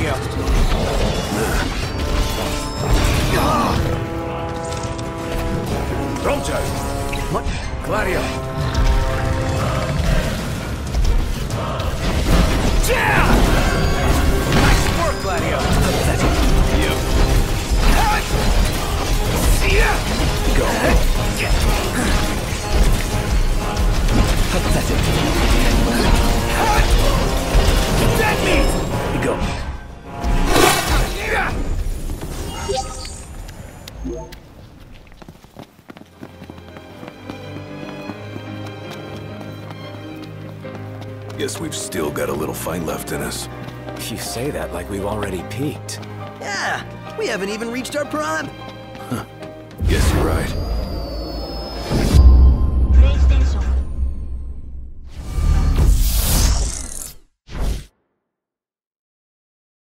radio. Prompto! What? Gladio! Yeah! Guess we've still got a little fight left in us. You say that like we've already peaked. Yeah, we haven't even reached our prime. Guess you're right.